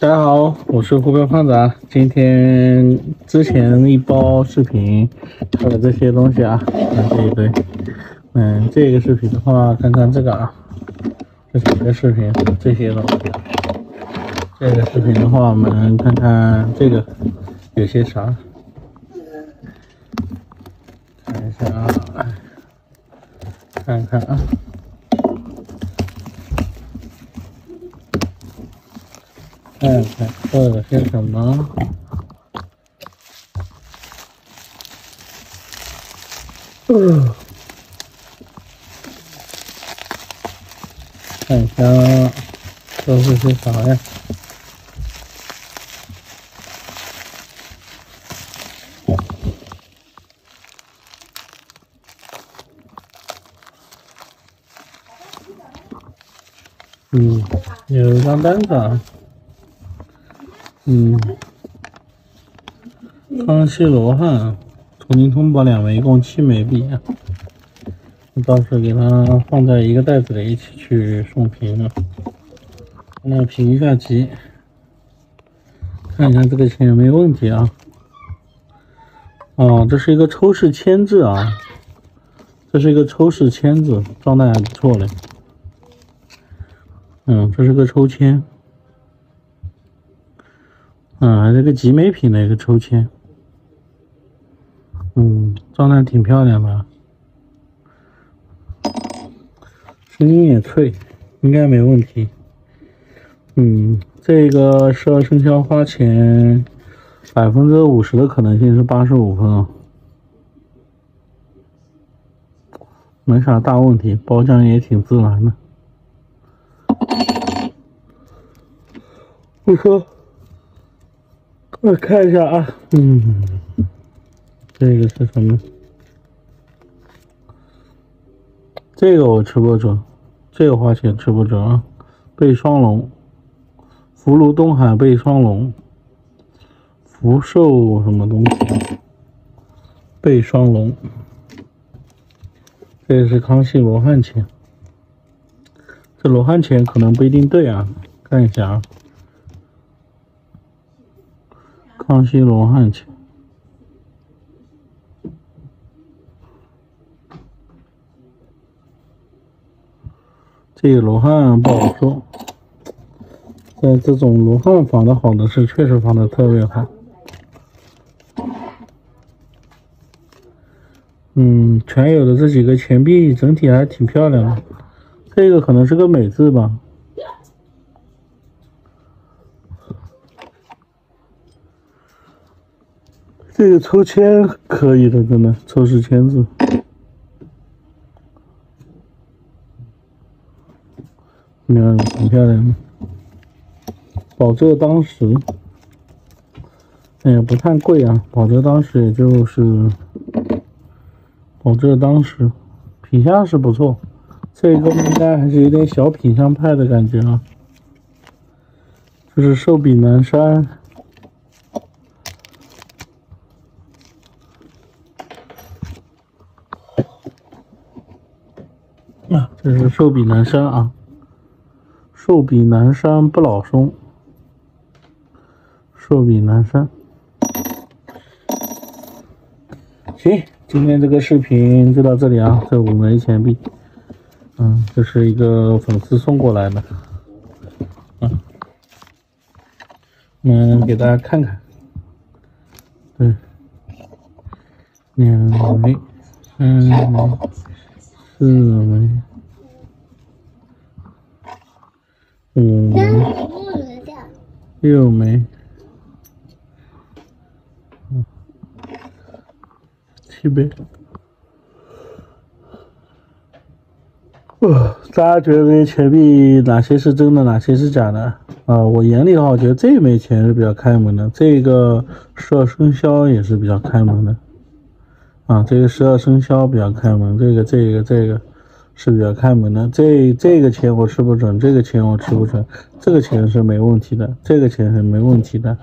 大家好，我是虎标胖子啊。今天之前一包视频看了这些东西啊，看这一堆。嗯，这个视频的话，看看这个啊，这是一个视频，这些东西。这个视频的话，我们看看这个有些啥，看一下啊，看看啊。看看做了些什么？嗯，看一下都是些啥呀？嗯，有一张单子啊。嗯，康熙罗汉、图灵通宝两枚，一共七枚币啊。到时候给它放在一个袋子里，一起去送评了。那评一下级，看一下这个钱有没有问题啊？哦，这是一个抽式签字啊，这是一个抽式签字，状态还不错嘞。嗯，这是个抽签。嗯，这个集美品的一个抽签，嗯，状态挺漂亮的，声音也脆，应该没问题。嗯，这个十二生肖花钱百分之五十的可能性是八十五分啊，没啥大问题，包浆也挺自然的。不说。我看一下啊，嗯，这个是什么？这个我吃不准，这个花钱吃不准啊！背双龙，福如东海背双龙，福寿什么东西？背双龙，这个是康熙罗汉钱，这罗汉钱可能不一定对啊，看一下啊。康熙罗汉钱，这个罗汉不好说。在这种罗汉仿的好的是，确实仿的特别好。嗯，全有的这几个钱币整体还挺漂亮的。这个可能是个美字吧。这个抽签可以的，真的抽式签字，你看很漂亮。保这当时，哎呀，不太贵啊，保这当时也就是保这当时，品相是不错，这个应该还是有点小品相派的感觉啊，就是寿比南山。啊，这是寿比南山啊，寿比南山不老松，寿比南山。行，今天这个视频就到这里啊，这五枚钱币，嗯，这是一个粉丝送过来的，嗯，嗯，给大家看看，对，两枚，嗯。四枚，五枚，六枚，七枚。呃，大家觉得这些钱币哪些是真的，哪些是假的？啊，我眼里的话，我觉得这枚钱是比较开门的，这个十二生肖也是比较开门的。啊，这个十二生肖比较开门，这个这个这个是比较开门的。这这个钱我吃不准，这个钱我吃不准，这个钱是没问题的，这个钱是没问题的。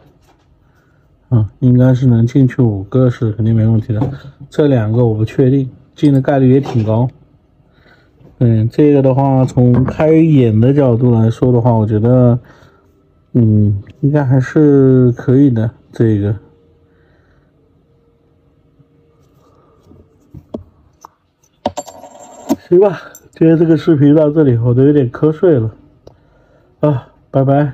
啊，应该是能进去五个是肯定没问题的，这两个我不确定，进的概率也挺高。嗯，这个的话从开眼的角度来说的话，我觉得嗯，应该还是可以的。这个，行吧，今天这个视频到这里，我都有点瞌睡了，啊，拜拜。